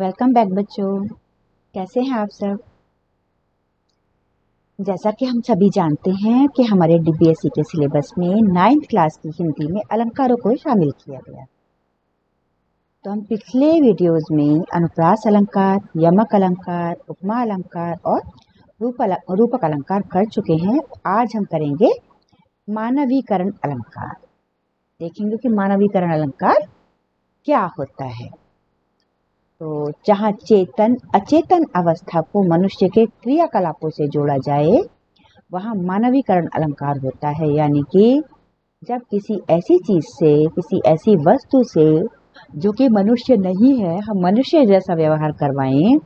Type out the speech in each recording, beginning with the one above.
Welcome back बच्चों। कैसे हैं आप सब? जैसा कि हम सभी जानते हैं कि हमारे डीबीएससी के सिलेबस में नाइन्थ क्लास की हिंदी में अलंकारों को शामिल किया गया। तो हम पिछले वीडियोस में अनुप्रास अलंकार, यमक अलंकार, उपमा अलंकार और रूप रूपक अलंकार कर चुके हैं। आज हम करेंगे मानवीकरण अलंकार। देखेंगे कि मानवीकरण अलंकार क्या होता है। तो जहाँ चेतन, अचेतन अवस्था को मनुष्य के क्रियाकलापों से जोड़ा जाए, वहाँ मानवीकरण अलंकार होता है। यानी कि जब किसी ऐसी चीज़ से, किसी ऐसी वस्तु से, जो कि मनुष्य नहीं है, हम मनुष्य जैसा व्यवहार करवाएँ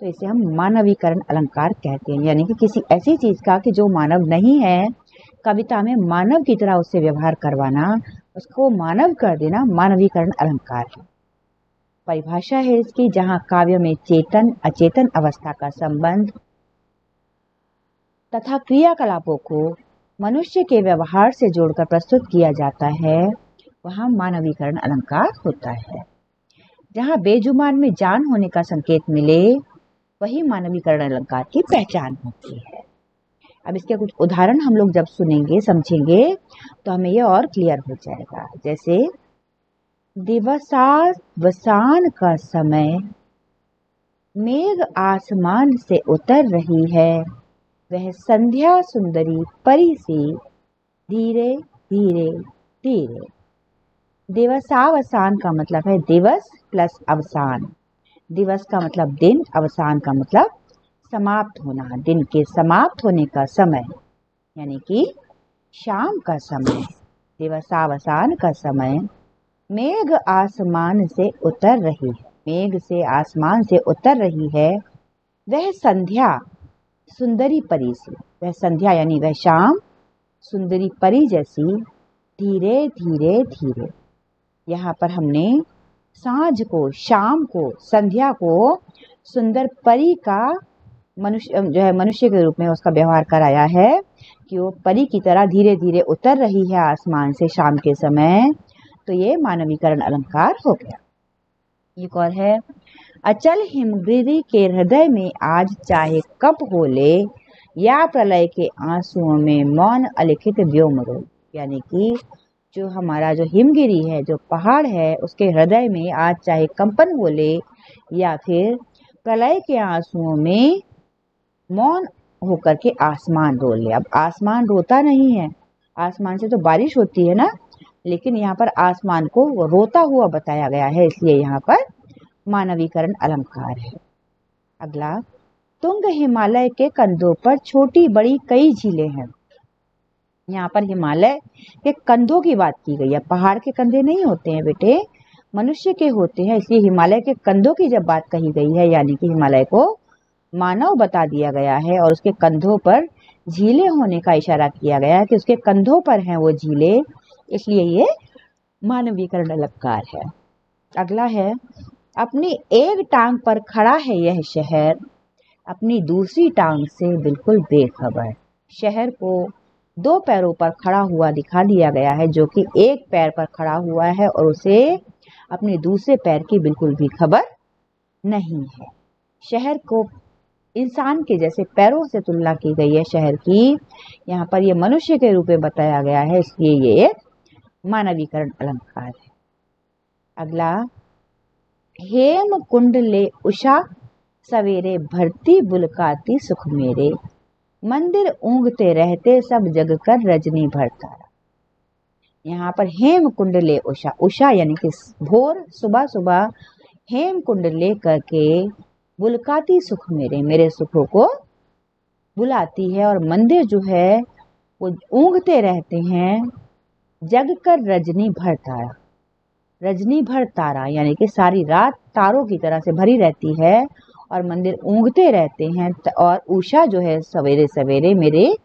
तो इसे हम मानवीकरण अलंकार कहते हैं। यानी कि किसी ऐसी चीज़ का कि जो मानव नहीं है, कविता में मानव की तरह उससे व्यवहार करवाना, उसको मानव कर देना मानवीकरण अलंकार है। परिभाषा है इसकी, जहाँ काव्य में चेतन, अचेतन अवस्था का संबंध तथा क्रियाकलापों को मनुष्य के व्यवहार से जोड़कर प्रस्तुत किया जाता है, वहाँ मानवीकरण अलंकार होता है। जहाँ बेजुबान में जान होने का संकेत मिले, वही मानवीकरण अलंकार की पहचान होती है। अब इसके कुछ उदाहरण हम लोग जब सुनेंगे, समझेंगे तो हमें यह और क्लियर हो जाएगा। जैसे दिवसावसान का समय। मेघ आसमान से उतर रही है। वह संध्या सुंदरी परी से धीरे धीरे धीरे। दिवसावसान का मतलब है दिवस प्लस अवसान। दिवस का मतलब दिन, अवसान का मतलब समाप्त होना। दिन के समाप्त होने का समय, यानी कि शाम का समय। दिवसावसान का समय। मेघ आसमान से उतर रही है। मेघ से आसमान से उतर रही है। वह संध्या, सुंदरी परी से। वह संध्या यानी वह शाम, सुंदरी परी जैसी, धीरे धीरे धीरे। यहाँ पर हमने साँझ को, शाम को, संध्या को सुंदर परी का मनुष्य जो है मनुष्य के रूप में उसका व्यवहार कराया है कि वो परी की तरह धीरे धीरे उतर रही है आसमान से शाम के समय। तो ये मानवीकरण अलंकार हो गया। एक और है? अचल हिमगिरी के हृदय में आज चाहे कप हो ले, या प्रलय के आंसुओं में मौन अलिखित व्योम रो। यानी कि जो हमारा जो हिमगिरी है, जो पहाड़ है, उसके हृदय में आज चाहे कंपन हो ले, या फिर प्रलय के आंसुओं में मौन होकर के आसमान रो ले। अब आसमान रोता नहीं है। आसमान से तो बारिश होती है ना? लेकिन यहाँ पर आसमान को रोता हुआ बताया गया है, इसलिए यहाँ पर मानवीकरण अलंकार है। अगला, तुंग हिमालय के कंधों पर छोटी बड़ी कई झीलें हैं। यहाँ पर हिमालय के कंधों की बात की गई है। पहाड़ के कंधे नहीं होते हैं बेटे, मनुष्य के होते हैं, इसलिए हिमालय के कंधों की जब बात कही गई है, यानी कि हिमालय को मानव बता दिया गया है और उसके कंधों पर झीलें होने का इशारा किया गया है कि उसके कंधों पर हैं वो झीलें इसलिए ये मानवीकरण अलंकार है। अगला है, अपनी एक टांग पर खड़ा है यह शहर, अपनी दूसरी टांग से बिल्कुल बेखबर। शहर को दो पैरों पर खड़ा हुआ दिखा दिया गया है, जो कि एक पैर पर खड़ा हुआ है और उसे अपने दूसरे पैर की बिल्कुल भी खबर नहीं है। शहर को इंसान के जैसे पैरों से तुलना की गई है। शहर की, यहाँ पर यह मनुष्य के रूप में बताया गया है, इसलिए ये मानवीकरण अलंकार है। अगला, हेम कुंड ले उषा, सवेरे भरती बुलकाती सुख मेरे, मंदिर ऊंगते रहते सब जग कर रजनी भरता यहाँ पर हेम कुंड ले उषा उषा यानी कि भोर, सुबह सुबह, हेम कुंड ले करके बुलकाती सुख मेरे मेरे सुखों को बुलाती है और मंदिर जो है, वो ऊंगते रहते हैं जग कर रजनी भर तारा। रजनी भर तारा, यानी कि सारी रात तारों की तरह से भरी रहती है और मंदिर ऊँगते रहते हैं और उषा जो है सवेरे सवेरे मेरे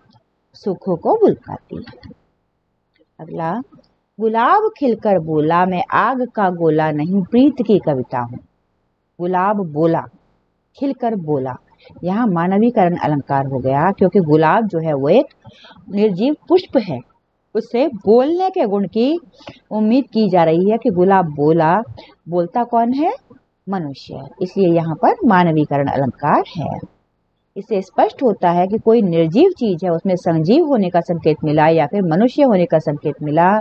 सुखों को बुलकाती है। अगला, गुलाब खिलकर बोला, मैं आग का गोला नहीं, प्रीत की कविता हूँ। गुलाब बोला, खिलकर बोला। यहाँ मानवीकरण अलंकार हो गया, क्योंकि गुलाब जो है वो एक निर्जीव पुष्प है। उससे बोलने के गुण की उम्मीद की जा रही है कि गुलाब बोला, बोलता कौन है? मनुष्य इसलिए यहाँ पर मानवीकरण अलंकार है। इससे स्पष्ट होता है कि कोई निर्जीव चीज़ है, उसमें संजीव होने का संकेत मिला या फिर मनुष्य होने का संकेत मिला,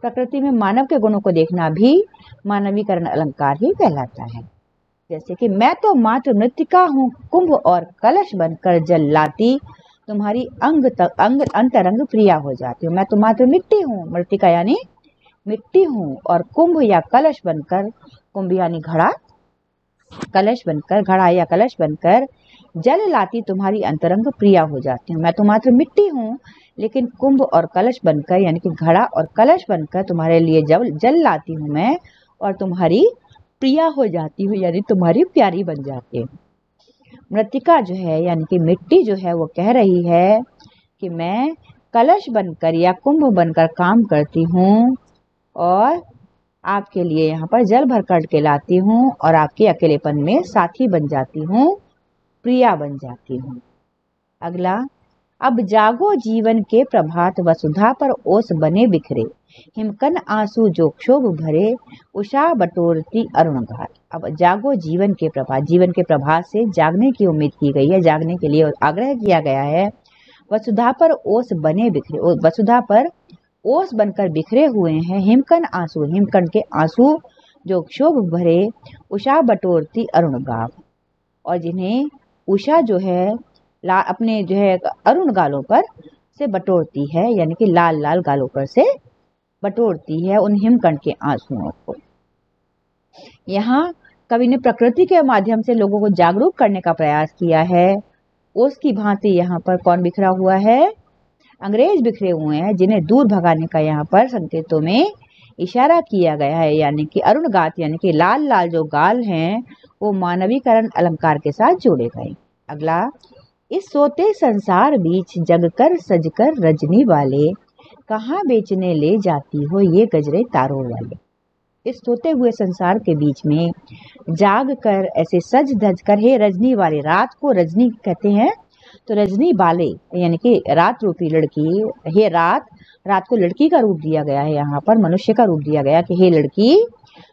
प्रकृति में मानव के गुणों को देखना भी मानवीकरण अलंकार ही कहलाता है। जैसे कि मैं तो मात्र मृतिका हूँ, कुंभ और कलश बनकर जल लाती तुम्हारी अंग तक, अंग, अंतरंग प्रिया हो जाती हूँ। मैं तो मात्र मिट्टी हूँ, मृतिका यानी मिट्टी हूँ। और कुंभ या कलश बनकर, कुंभ यानी घड़ा, कलश बनकर, घड़ा या कलश बनकर, जल लाती तुम्हारी अंतरंग प्रिया हो जाती हूँ। मैं तो मात्र मिट्टी हूँ, लेकिन कुंभ और कलश बनकर, यानी कि घड़ा और कलश बनकर तुम्हारे लिए जल जल लाती हूँ मैं, और तुम्हारी प्रिया हो जाती हूँ, यानी तुम्हारी प्यारी बन जाती हूँ। मृतिका जो है, यानी कि मिट्टी जो है, वो कह रही है कि मैं कलश बनकर या कुंभ बनकर काम करती हूँ और आपके लिए यहाँ पर जल भर कर के लाती हूँ और आपके अकेलेपन में साथी बन जाती हूँ, प्रिया बन जाती हूँ। अगला अब जागो जीवन के प्रभात वसुधा पर ओस बने बिखरे। हिमकन आँसू जो क्षोभ भरे, उषा बटोरती अरुण घाट। अब जागो जीवन के प्रभात जीवन के प्रभात से जागने की उम्मीद की गई है, जागने के लिए आग्रह किया गया है। वसुधा पर ओस बने बिखरे वसुधा पर ओस बनकर बिखरे हुए हैं हिमकन आँसू। हिमकन के आँसू जो क्षोभ भरे, उषा बटोरती अरुण गाव और जिन्हें उषा जो है ला, अपने जो है, अरुण गालों पर से बटोरती है, यानी कि लाल लाल गालों पर से बटोरती है उन हिमकंड के आंसुओं को। यहाँ कवि ने प्रकृति के माध्यम से लोगों को जागरूक करने का प्रयास किया है। उसकी भांति यहाँ पर कौन बिखरा हुआ है? अंग्रेज़ बिखरे हुए हैं, जिन्हें दूर भगाने का यहाँ पर संकेतों में इशारा किया गया है, यानी कि अरुण गात, यानी कि लाल लाल जो गाल हैं, वो मानवीकरण अलंकार के साथ जोड़े गए। अगला इस सोते संसार बीच जगकर सजकर रजनी वाले, कहाँ बेचने ले जाती हो ये गजरे तारों वाले? इस सोते हुए संसार के बीच में जाग कर ऐसे सज धज कर, हे रजनी वाले, रात को रजनी कहते हैं? तो रजनी बाले, यानी कि रात रूपी लड़की, हे रात रात को लड़की का रूप दिया गया है यहाँ पर, मनुष्य का रूप दिया गया कि, हे लड़की,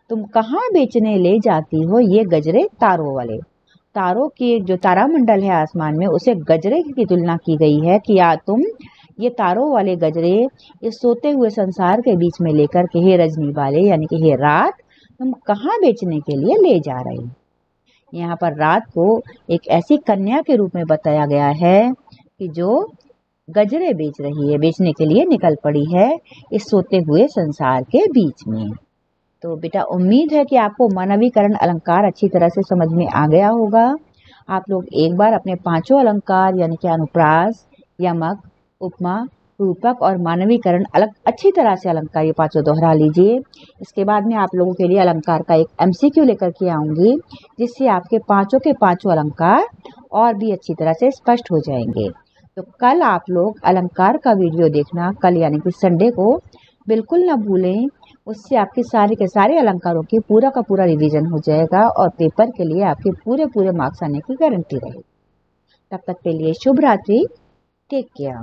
तुम कहाँ बेचने ले जाती हो ये गजरे तारों वाले? तारों के जो तारामंडल है आसमान में, उसे गजरे की तुलना की गई है कि या तुम ये तारों वाले गजरे इस सोते हुए संसार के बीच में लेकर के हे रजनी वाले, यानी कि हे रात, तुम कहाँ बेचने के लिए ले जा रहे यहाँ पर रात को एक ऐसी कन्या के रूप में बताया गया है कि जो गजरे बेच रही है, बेचने के लिए निकल पड़ी है इस सोते हुए संसार के बीच में। तो बेटा, उम्मीद है कि आपको मानवीकरण अलंकार अच्छी तरह से समझ में आ गया होगा। आप लोग एक बार अपने पाँचों अलंकार, यानी कि अनुप्रास, यमक, उपमा, रूपक और मानवीकरण अलग अच्छी तरह से अलंकार, ये पाँचों दोहरा लीजिए। इसके बाद में आप लोगों के लिए अलंकार का एक एमसीक्यू लेकर के आऊँगी, जिससे आपके पाँचों के पाँचों अलंकार और भी अच्छी तरह से स्पष्ट हो जाएँगे। तो कल आप लोग अलंकार का वीडियो देखना, कल यानी कि संडे को बिल्कुल ना भूलें। उससे आपके सारे के सारे अलंकारों के पूरा का पूरा रिवीजन हो जाएगा और पेपर के लिए आपके पूरे पूरे मार्क्स आने की गारंटी रहेगी। तब तक के लिए शुभ रात्रि। Take care